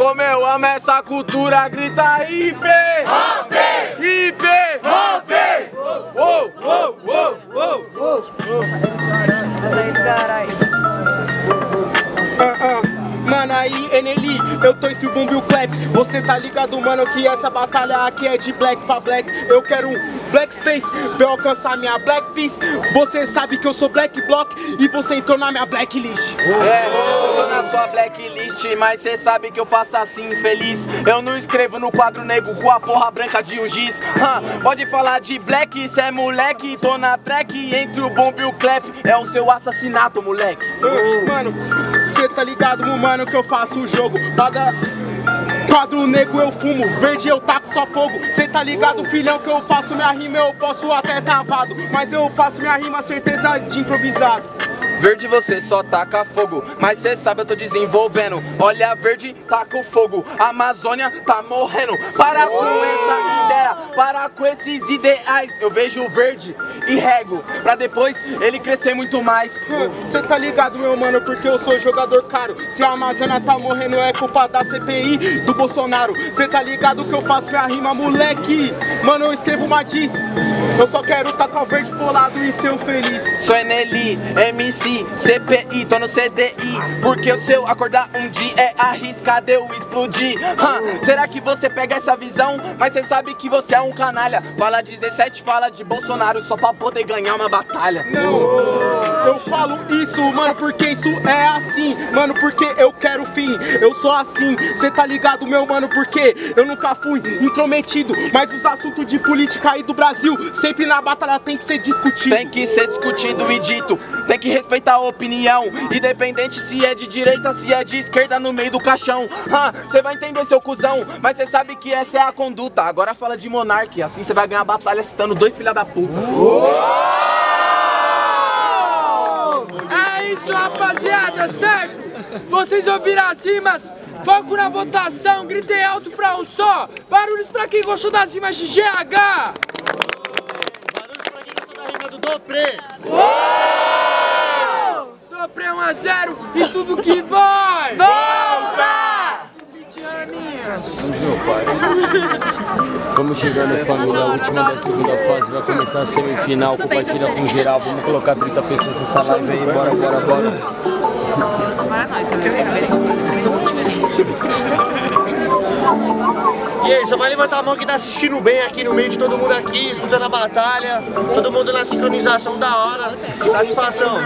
como eu amo essa cultura, grita IP! Rompe! IP! Rompe! Uou, uou, uou, uou, uou. Mano, aí, Eneli, eu tô entre o bombo e o clap Você tá ligado, mano, que essa batalha aqui é de black pra black Eu quero um black space pra eu alcançar minha black piece Você sabe que eu sou black block e você entrou na minha blacklist É, tô na sua blacklist, mas cê sabe que eu faço assim, feliz. Eu não escrevo no quadro negro com a porra branca de um giz. Hã, pode falar de black, cê é moleque, tô na track entre o bombo e o clap. É o seu assassinato, moleque. Mano, cê tá ligado, mano, que eu faço o jogo Cada quadro negro eu fumo, verde eu taco só fogo Cê tá ligado, filhão, que eu faço minha rima Eu posso até travado, mas eu faço minha rima certeza de improvisado Verde você só taca fogo, mas cê sabe eu tô desenvolvendo. Olha, verde taca o fogo, a Amazônia tá morrendo. Para com essa ideia, para com esses ideais. Eu vejo o verde e rego, pra depois ele crescer muito mais. Cê tá ligado, meu mano, porque eu sou jogador caro. Se a Amazônia tá morrendo, é culpa da CPI do Bolsonaro. Cê tá ligado que eu faço minha rima, moleque. Mano, eu escrevo uma diz. Eu só quero tacar o verde polado e ser um feliz. Sou Eneli, MC, CPI, tô no CDI. Porque o seu acordar um dia é arriscado eu explodir. Será que você pega essa visão? Mas cê sabe que você é um canalha. Fala 17, fala de Bolsonaro só pra poder ganhar uma batalha. Não, eu falo isso, mano, porque isso é assim, mano, porque eu quero fim, eu sou assim, cê tá ligado, meu mano, porque eu nunca fui intrometido, mas os assuntos de política aí do Brasil, sempre na batalha tem que ser discutido. Tem que ser discutido e dito, tem que respeitar a opinião, independente se é de direita, se é de esquerda no meio do caixão. Você vai entender seu cuzão, mas você sabe que essa é a conduta. Agora fala de monarque, assim você vai ganhar a batalha citando dois filha da puta. É isso, rapaziada, certo? Vocês ouviram as rimas? Foco na votação, gritem alto pra um só. Barulhos pra quem gostou das rimas de GH. Barulhos pra quem gostou da rima do Dopré. Dopré 1 a 0 e tudo que vai. Vamos chegando, família. A última da segunda fase vai começar a semifinal. Compartilha com geral. Vamos colocar 30 pessoas nessa live aí. Bora, bora, bora. E aí, só vai levantar a mão que tá assistindo bem aqui no meio de todo mundo aqui, escutando a batalha, todo mundo na sincronização da hora. Satisfação.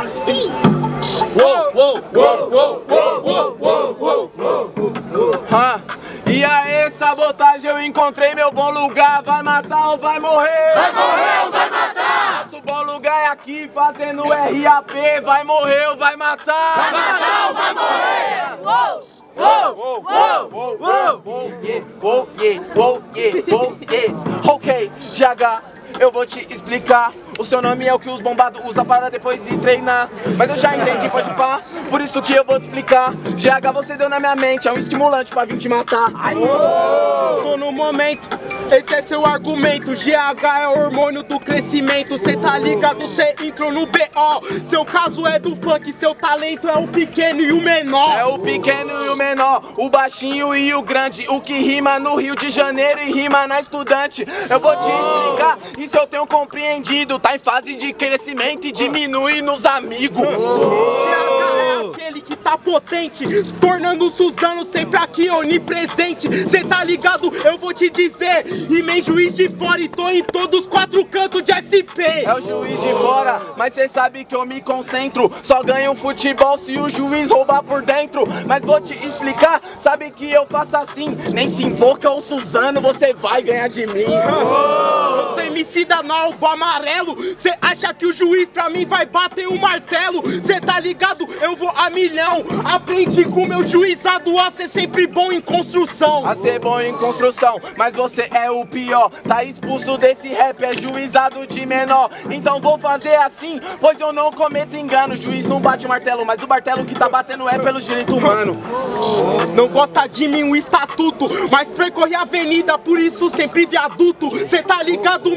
Uou, uou, uou, uou, uou, uou, uou, uou. Hã? E aí, sabotagem, eu encontrei meu bom lugar. Vai matar ou vai morrer? Vai morrer ou vai matar? Nosso bom lugar é aqui fazendo RAP. Vai morrer ou vai matar? Vai matar ou vai morrer? Uou! Ok, GH, eu vou te explicar. O seu nome é o que os bombados usam para depois ir treinar. Mas eu já entendi, pode pá. Por isso que eu vou te explicar. GH você deu na minha mente, é um estimulante pra vir te matar. Ai. Tô no momento, esse é seu argumento. GH é o hormônio do crescimento. Cê tá ligado, cê entrou no BO. Seu caso é do funk, seu talento é o pequeno e o menor. É o pequeno e o menor, o baixinho e o grande. O que rima no Rio de Janeiro e rima na estudante. Eu vou te explicar, isso eu tenho compreendido. Tá em fase de crescimento e diminui nos amigos. GH é aquele que tá potente, tornando o Suzano sempre aqui onipresente. Cê tá ligado? Eu vou te dizer. E meio juiz de fora e tô em todos os quatro cantos de SP. É o juiz de fora, mas cê sabe que eu me concentro. Só ganho um futebol se o juiz roubar por dentro. Mas vou te explicar, sabe que eu faço assim. Nem se invoca o Suzano, você vai ganhar de mim. MC da Nalbo amarelo Cê acha que o juiz pra mim vai bater um martelo Cê tá ligado? Eu vou a milhão Aprendi com meu juizado a ser sempre bom em construção A ser bom em construção, mas você é o pior. Tá expulso desse rap, é juizado de menor. Então vou fazer assim, pois eu não cometo engano. O juiz não bate o martelo, mas o martelo que tá batendo é pelo direito humano. Não gosta de mim o estatuto Mas percorre a avenida, por isso sempre viaduto Cê tá ligado? O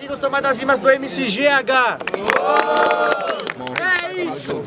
pra quem gostou mais das rimas do MCGH. É isso.